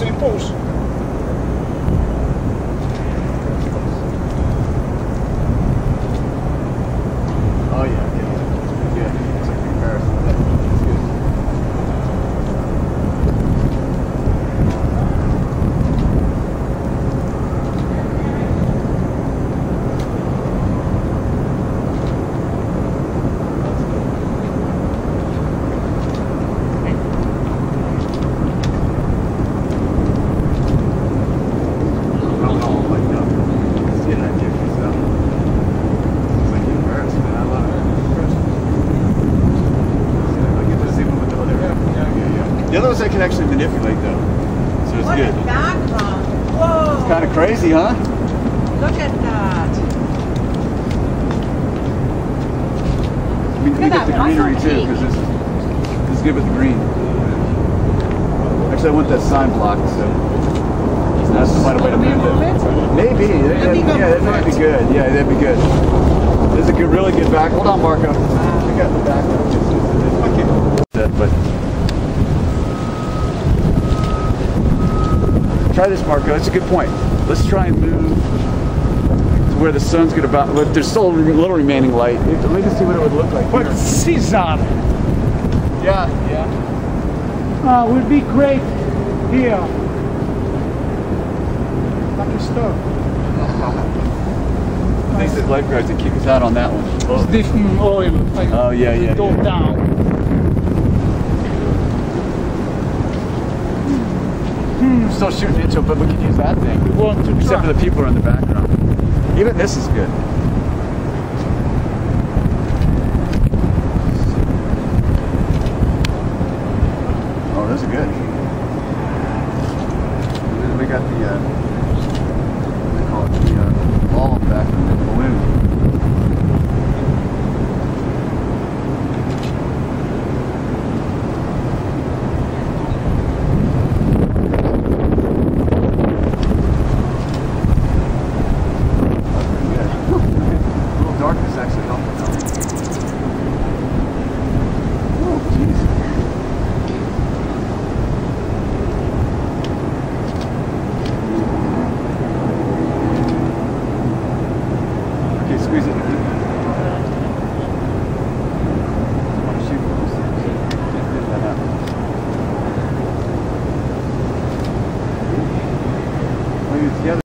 seu impulso. The other ones I can actually manipulate though, so it's What good. a background. Whoa. It's kind of crazy, huh? Look at that. We, we get the greenery too because this, this is good with the green. Actually, I want that sign blocked, so that's find a way to move it. Maybe, yeah, yeah, yeah, that might be good. Yeah, that'd be good. This is a good, really good back. Hold on, Marco. We got the back. That, but try this, Marco. That's a good point. Let's try and move to where the sun's gonna about. But there's still a little remaining light. Let me just see what it would look like. But season. Yeah, yeah. uh, would be great here. Like a store. These are lifeguards that keep us out on that one. It's different oil. Like Oh, yeah, yeah, Go yeah. down. I'm still shooting into it, but we can use that thing. We want to Except for the people are in the background. Even this is good. Oh, those are good. And then we got the, uh, squeeze it.